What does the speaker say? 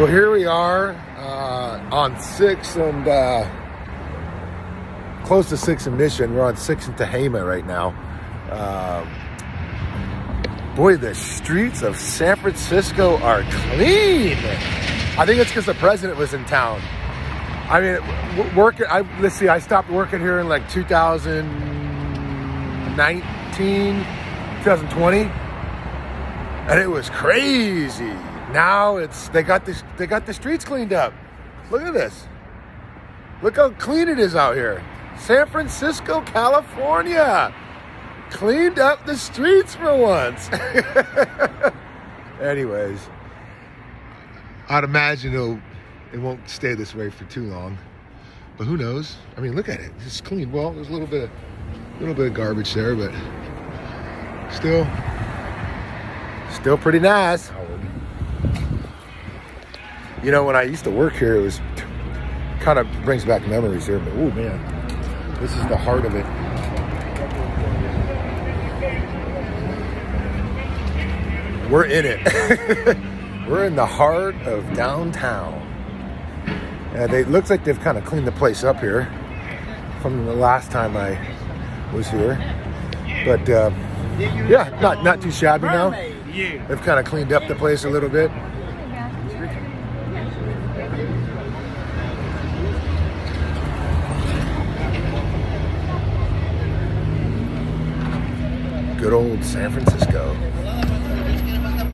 Well, here we are uh, on 6 and uh, close to 6 in Mission. We're on 6 in Tehama right now. Um, boy, the streets of San Francisco are clean. I think it's because the president was in town. I mean, working, I, let's see, I stopped working here in like 2019, 2020, and it was crazy. Now it's they got this they got the streets cleaned up. Look at this. Look how clean it is out here. San Francisco, California. Cleaned up the streets for once. Anyways, I'd imagine it'll it won't stay this way for too long. But who knows? I mean, look at it. It's clean. Well, there's a little bit of a little bit of garbage there, but still still pretty nice. You know, when I used to work here, it was kind of brings back memories here. But oh man, this is the heart of it. We're in it. We're in the heart of downtown. And it looks like they've kind of cleaned the place up here from the last time I was here. But uh, yeah, not not too shabby now. They've kind of cleaned up the place a little bit. San Francisco.